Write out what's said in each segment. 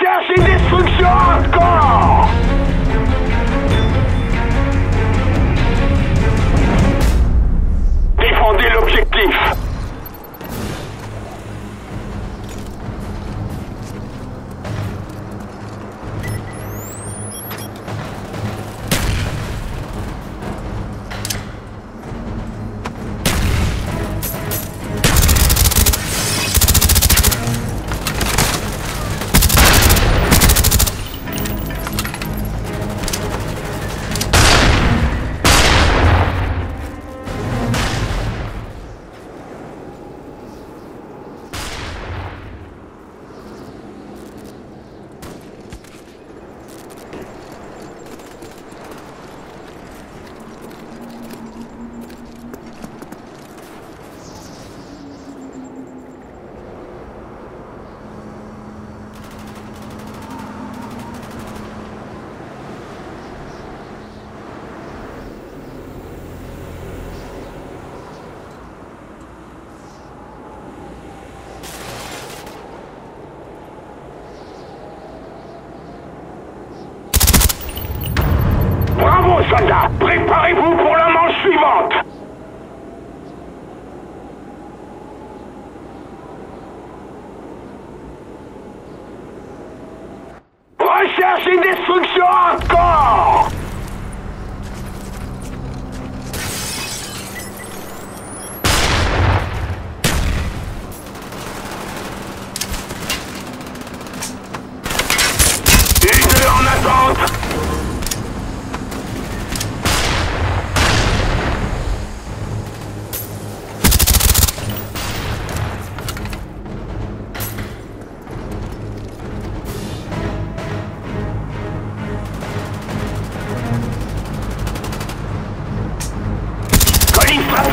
Recherche et Soldats Préparez-vous pour la manche suivante. Recherche et destruction hardcore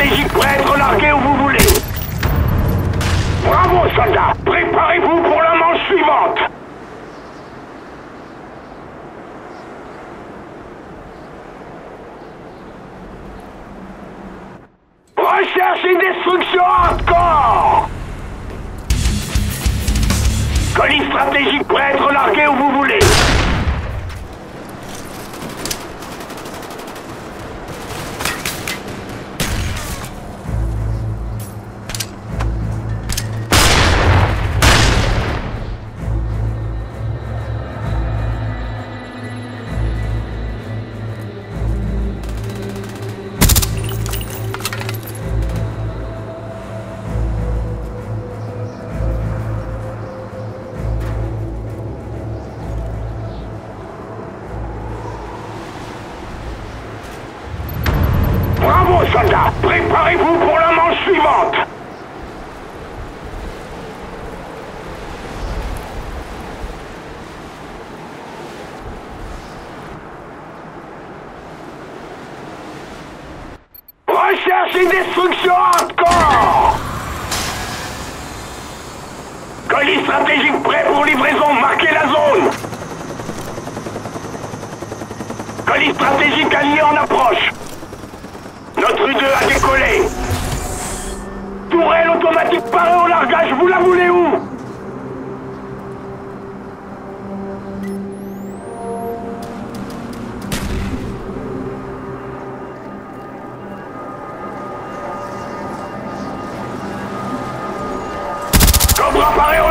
Colis stratégique prêt à être largué où vous voulez. Bravo, soldats. Préparez-vous pour la manche suivante. Recherche et destruction hardcore. Colis stratégique prêt Bravo, soldats Préparez-vous pour la manche suivante. Recherche et destruction hardcore. Colis stratégique prêt pour livraison, marquez la zone. Colis stratégique allié en approche notre U2 a décollé. Tourelle automatique parée au largage, vous la voulez où? Cobra paré au